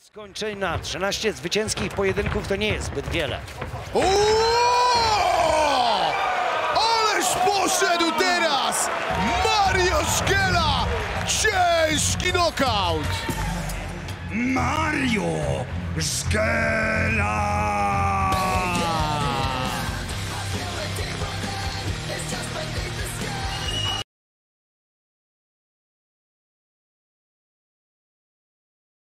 Skończenia 13 zwycięskich pojedynków to nie jest zbyt wiele. Uuu! Ależ poszedł teraz! Mario Szkiela! Ciężki knockout! Mario Szkela!